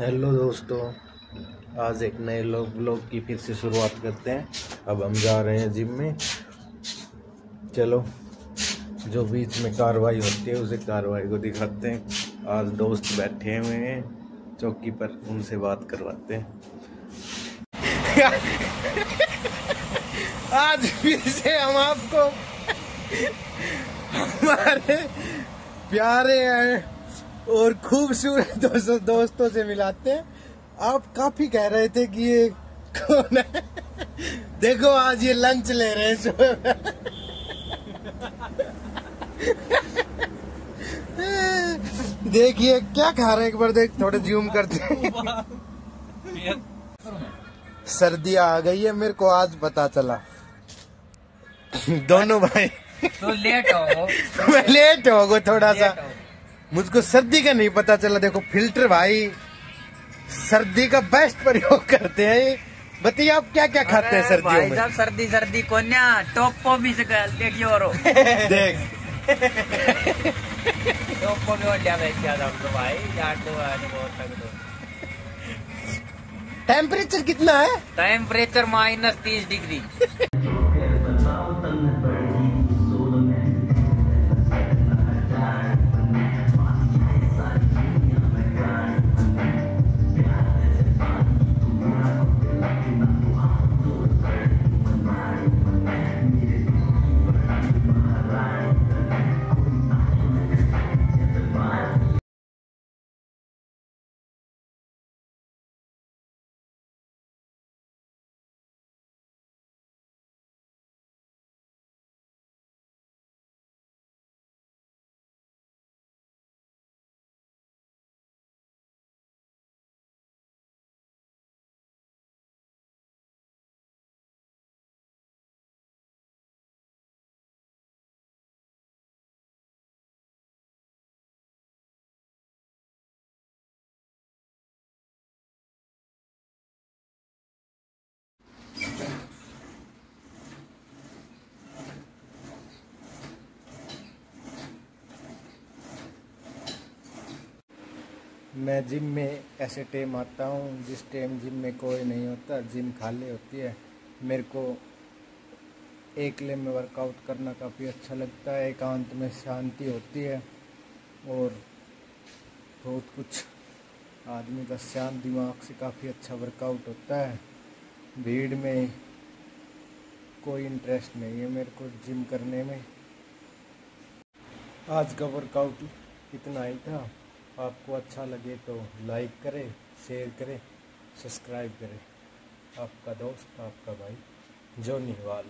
Hello दोस्तों, आज एक नए लोग ब्लॉग की फिर से शुरुआत करते हैं। अब हम जा रहे हैं जिम में। चलो, जो बीच में कार्रवाई होती है, उसे कार्रवाई को दिखाते हैं। आज दोस्त बैठे हुए हैं, चौकी पर, उनसे बात करवाते हैं। आज फिर से हम आपको, हमारे प्यारे हैं और खूबसूरत दोस्तों दोस्तों से मिलाते हैं। आप काफ़ी कह रहे थे कि ये कौन है? देखो आज ये लंच ले रहे हैं देखिए क्या खा रहे हैं? एक बार देख थोड़े जूम करते हैं। सर्दी आ गई है मेरे को आज पता चला। दोनों भाई तो लेट हो। मैं लेट हो गो थोड़ा सा। मुझको सर्दी का नहीं पता चला। देखो फ़िल्टर भाई सर्दी का बेस्ट प्रयोग करते हैं। बताइए आप क्या क्या खाते हैं सर्दियों भाई में सर्दी सर्दी कोन्या टोपो भी से देखिए और देख। टोपो भी और हम तो भाई यार तो है बहुत तक तो टेम्परेचर कितना है? टेम्परेचर माइनस तीस डिग्री। मैं जिम में ऐसे टाइम आता हूँ, जिस टाइम जिम में कोई नहीं होता, जिम खाली होती है, मेरे को एकले में वर्कआउट करना काफ़ी अच्छा लगता है, एकांत में शांति होती है और बहुत कुछ आदमी का शांत दिमाग से काफ़ी अच्छा वर्कआउट होता है। भीड़ में कोई इंटरेस्ट नहीं है मेरे को जिम करने में। आज का वर्कआउट इतना ही था। आपको अच्छा लगे तो लाइक करें शेयर करें सब्सक्राइब करें। आपका दोस्त, आपका भाई, जोनी वाल।